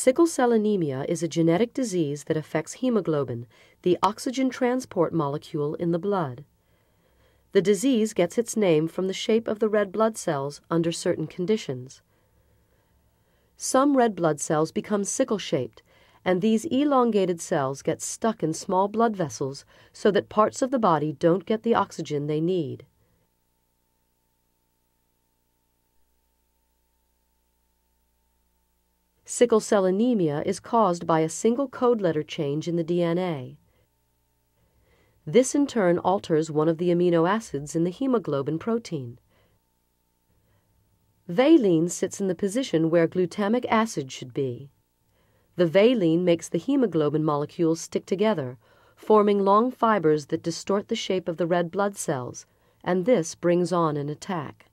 Sickle cell anemia is a genetic disease that affects hemoglobin, the oxygen transport molecule in the blood. The disease gets its name from the shape of the red blood cells under certain conditions. Some red blood cells become sickle shaped, and these elongated cells get stuck in small blood vessels so that parts of the body don't get the oxygen they need. Sickle cell anemia is caused by a single code letter change in the DNA. This in turn alters one of the amino acids in the hemoglobin protein. Valine sits in the position where glutamic acid should be. The valine makes the hemoglobin molecules stick together, forming long fibers that distort the shape of the red blood cells, and this brings on an attack.